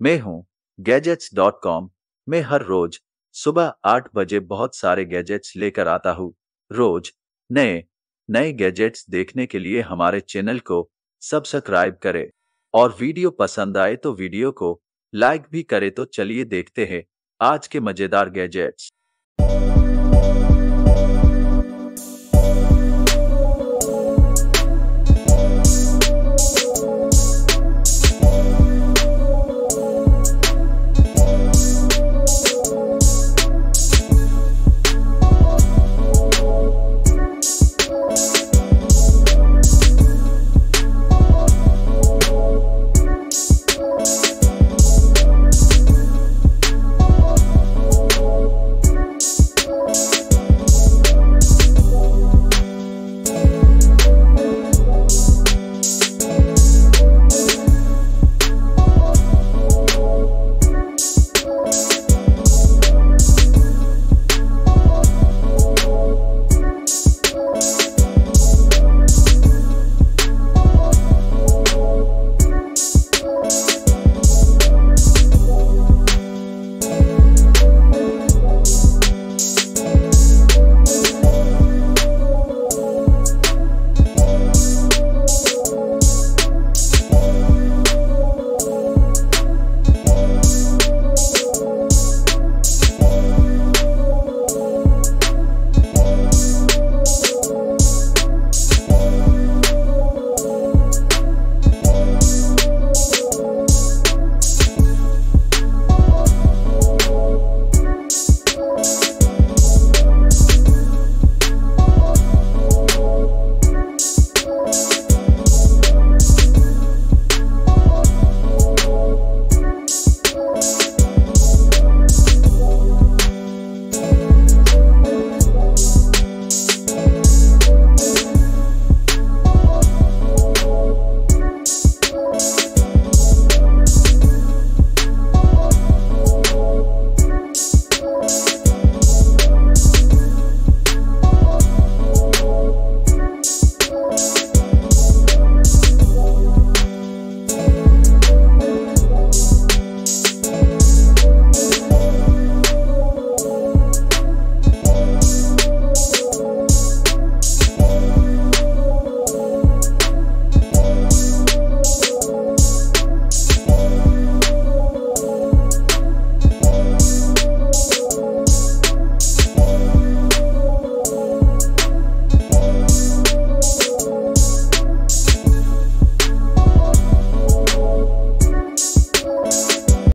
मैं हूँ gadgets dot com मैं हर रोज सुबह आठ बजे बहुत सारे गैजेट्स लेकर आता हूँ। रोज नए नए गैजेट्स देखने के लिए हमारे चैनल को सब्सक्राइब करें। और वीडियो पसंद आए तो वीडियो को लाइक भी करें तो चलिए देखते हैं आज के मज़ेदार गैजेट्स